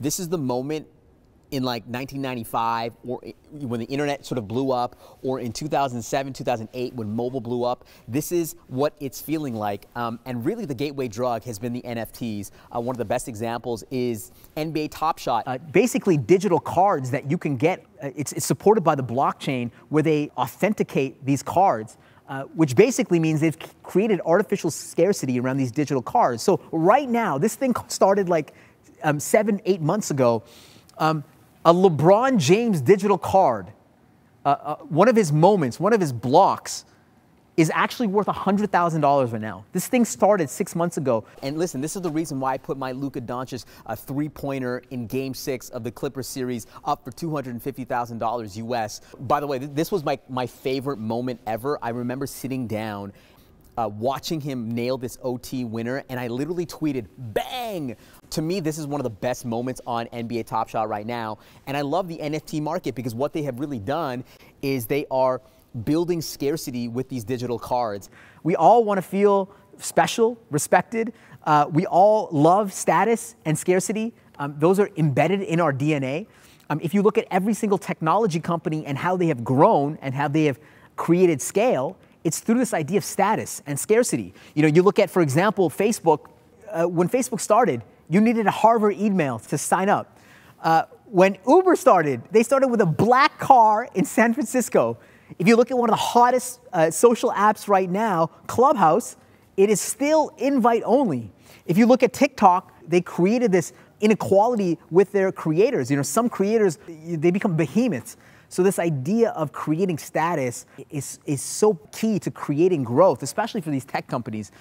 This is the moment in like 1995 or when the internet sort of blew up or in 2007 2008 when mobile blew up. This is what it's feeling like. Um, and really the gateway drug has been the nfts uh, one of the best examples is nba top shot. Uh, basically digital cards that you can get uh, it's, it's, supported by the blockchain where they authenticate these cards uh, which basically means they've created artificial scarcity around these digital cards. So right now this thing started like um, seven eight months ago um, a LeBron James digital card, uh, uh, one of his moments, one of his blocks, is actually worth $100,000 right now. This thing started six months ago. And listen, this is the reason why I put my Luka Doncic a three-pointer in Game Six of the Clippers series up for $250,000 US. By the way, this was my my favorite moment ever. I remember sitting down uh, watching him nail this OT winner, and I literally tweeted, bang! To me, this is one of the best moments on NBA Top Shot right now. And I love the NFT market because what they have really done is they are building scarcity with these digital cards. We all want to feel special, respected. Uh, we all love status and scarcity. Um, those are embedded in our DNA. Um, if you look at every single technology company and how they have grown and how they have created scale, it's through this idea of status and scarcity. You know, you look at, for example, Facebook. Uh, when Facebook started, you needed a Harvard email to sign up. Uh, when Uber started, they started with a black car in San Francisco. If you look at one of the hottest uh, social apps right now, Clubhouse, it is still invite only. If you look at TikTok, they created this inequality with their creators. You know, some creators, they become behemoths. So this idea of creating status is, is so key to creating growth, especially for these tech companies.